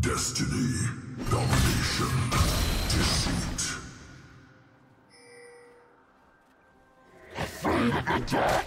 Destiny, domination, deceit. Of the dark?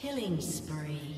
Killing spree.